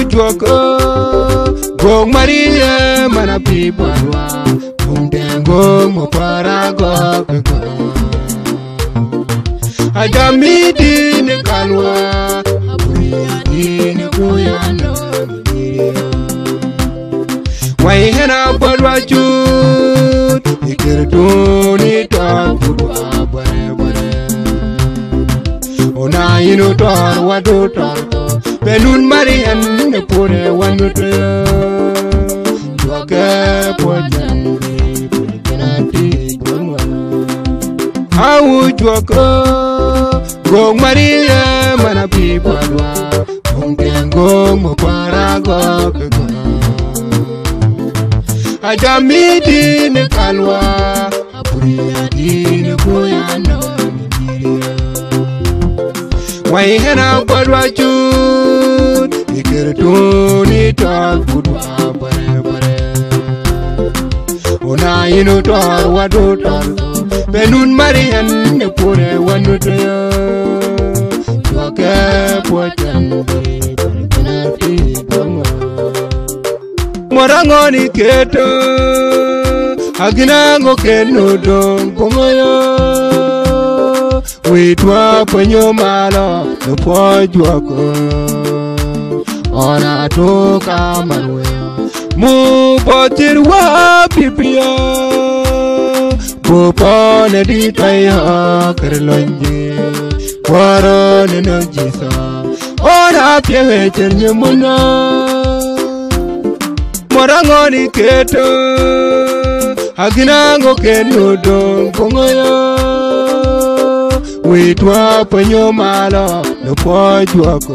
kujoko gong marie mana pipoa kumtengo moparago peko ajamidi ne kalwa aburiadi ne kuyano mibiria waihena bwalwa cut ikirtuni twakudwa bwarebware onaino twar wadu twar Belun Marian ne pore wanute Dwaka pojan ne pore kanati gongwa Awu dwaka Gong Maria mana pipalwa Ongkengo mo parago kegona Ajami di ne kalwa Apuria di ne koyano Wai hena kwadwa chuu Iker tuni tafu dua bare bare. Una inu tar wadu tar. Penun marian ne pure wanu tayo. Tua ke puatan bare penati bama. Morangoni keto. Agina ngo keno don pumayo. We dwa panyo malo, no poi dwa kwa. ona toka manuya mubatir wa bibia bupone ditaya kerlonje warone nojisa ona pyewetir nyemuna morango niketo aginango kenudong kongoya witwa penyomalo nopojwako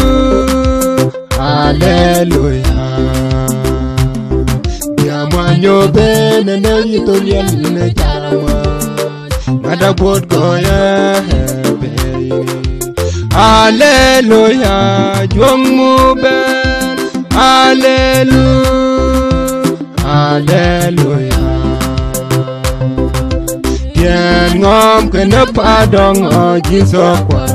haleluya ya mwanyo bene ne yitolien ne jamwa mada bod goya hebe haleluya jong mu ben haleluya haleluya Tien ngom kene padong o jiso kwa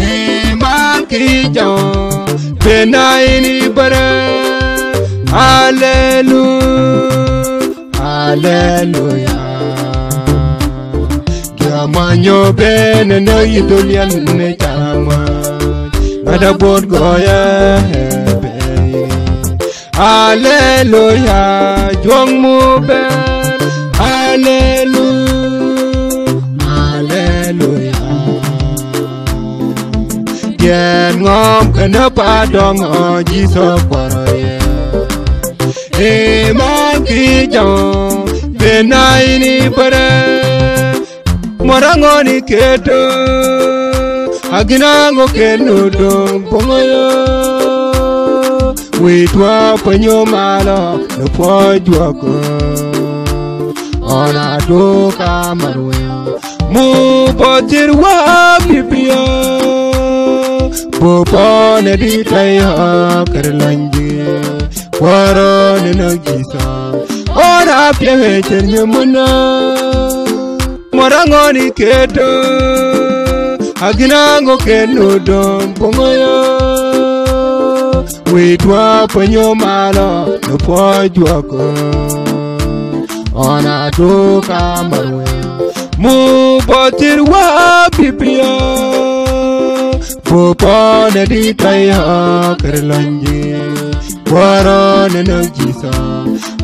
Iman ki jong Benayni bara Hallelujah Hallelujah Gamanyo benena idolian nekama Adabot goya hebe Hallelujah Jongmu benayni yen ngom ene pa dong o ji so kwaro ye e man ki jong be morango ni keto agina ngo kenu dong pongo yo witwa panyo malo no pojwa ko ona do kamarwe mu potirwa pipio Popone di taiha kerlanji Warone na gisa Ora pieme chenye muna Morango ni keto Aginango kenu don pungoyo Witwa panyo malo Nupojwa ko Ona tuka marwe Mubotir wa bibliyo Fupone di taiha kerlanji Warone nojisa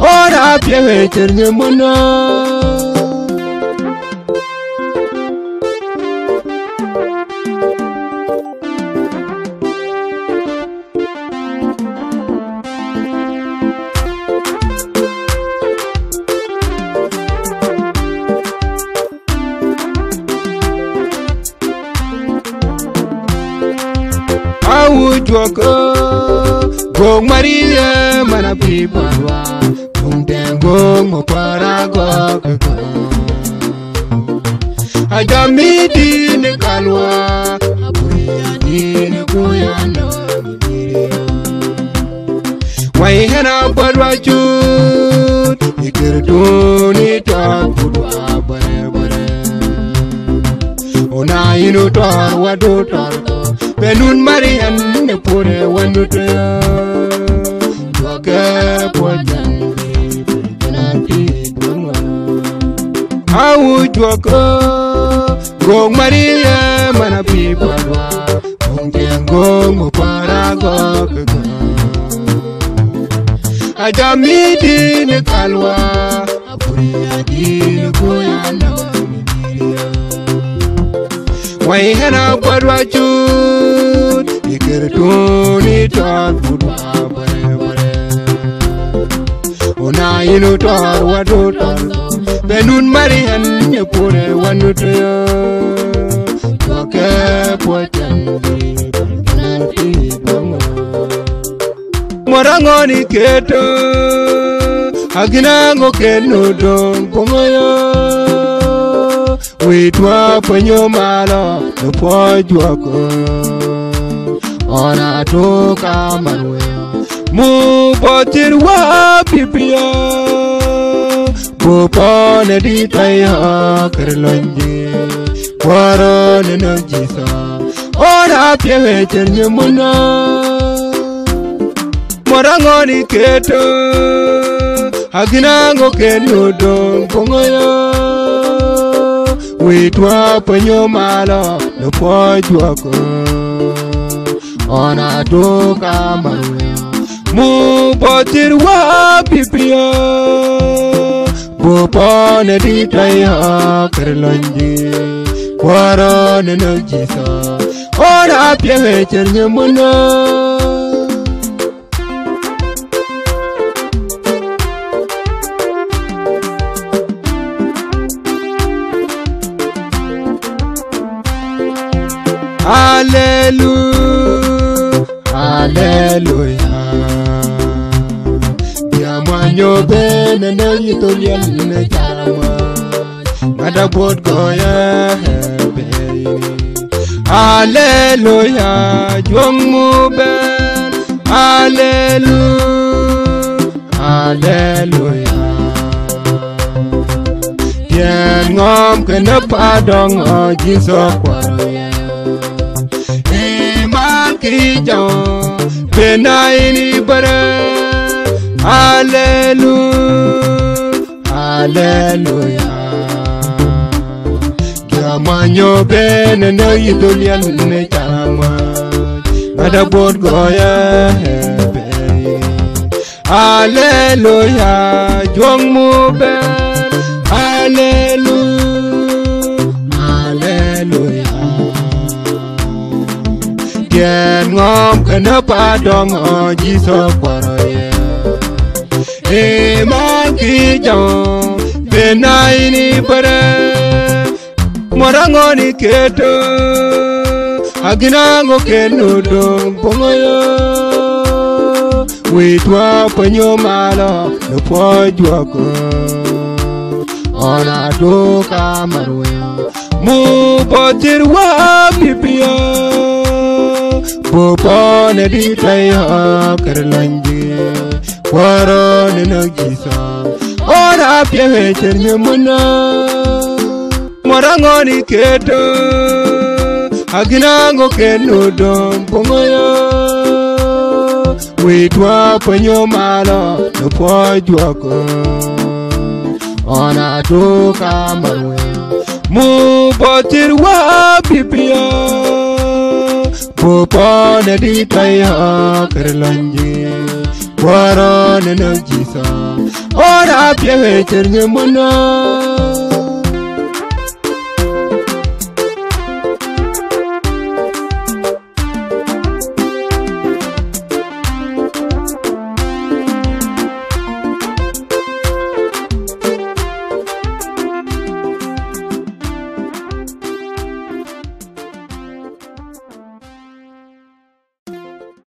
Ora piewe chernye muna tuoko gong marie mana pipawa kungtengong mokwarago ajamidi ne kalwa aburiani ne kuyano waihena bwadwachu ikirtuni twakudwa bwerebwere onainu twar wadu twarko Benun Marian ne pure wanuta Toke pojan Penanti bunga Awu joko Gong Maria mana pipa dua Mungkin gong mupara gok Ajami di ne kalwa Apuri adi ne kuyano ወይኸና ጓዷችሁ ይቅርቱን ይቷል ቡዳ በረበረ ሆና ይኑቷል ዋዶቷል በኑን መሪኸን የቦረ ዋኑት ዋከቧጨን ሞራንጎን ይኬዶ አግናንጎ ኬኑዶን ጎመዮ witwa kwenye mano nipojwa ko ona toka manwe mu potirwa bibia bo pone ditaya kerlonje warone no jisa ona pele chenye muna morango ni keto Aginango kenyo don kongoyo Witwa penyo malo no pojwa ko Ona toka mawe Mu potir wa piprio Kupone di taya kerlanji Warone no jisa Hallelujah, Hallelujah. Ya mwanyo bene na yitolia nne charama. Ngada bod goya bene. Hallelujah, jomu ben. Hallelujah, Hallelujah. Tiang ngom kenapa dong o jiso kwaro ya. rijan benaini bara hallelujah hallelujah gamanyo bene no idolia nune chama madabot goya hebe hallelujah jwang mu ben hallelujah napa dong o jiso kwaro ye e mangi jong benai ni pare morango ni keto aginango kenudo pongoyo witwa panyo malo no pojwa ko ona do popo ne di tay ha kar lanje waro ne na gisa ora pye vecher ne muna morango ni keto aginango keno dom pomoyo we twa panyo malo no pojwa ko ona to kamwe mu potir wa bibio Fupaan dhiibbaa haakar lanjee waraana nagjisaa oraa